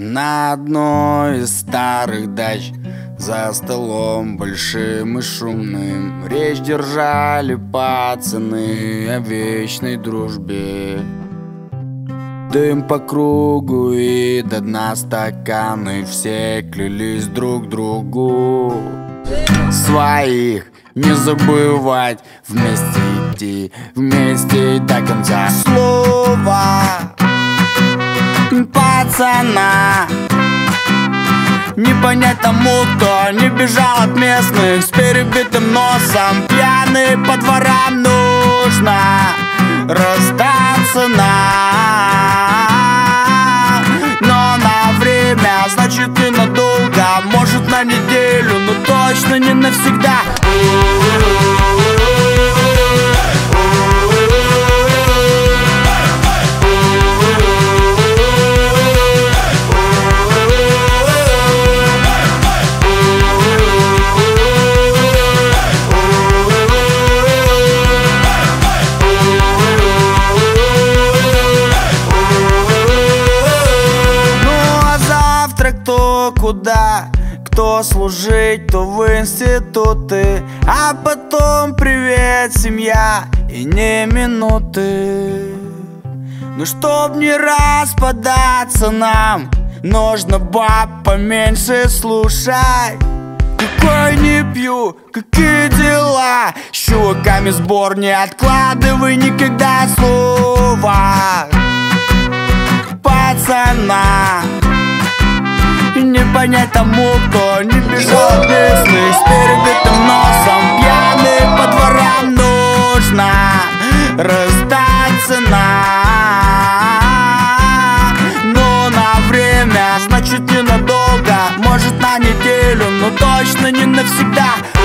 На одной из старых дач За столом большим и шумным Речь держали пацаны О вечной дружбе. Дым по кругу и до дна стаканы Все клялись друг другу. Своих не забывать Вместе идти, вместе до конца. Слово пацана Не понять тому, кто не бежал от местных С перебитым носом Пьяный по дворам нужно Раздаться нам Но на время, значит ненадолго Может на неделю, но точно не навсегда куда? Кто служить, то в институты. А потом привет, семья И не минуты. Ну чтоб не распадаться нам Нужно баб поменьше слушать. Какой не пью, какие дела? С сбор не откладывай никогда слова. Пацана понять тому, кто не бежал местный С перебитым носом, пьяный по дворам Нужно раздаться на. Но на время, значит ненадолго Может на неделю, но точно не навсегда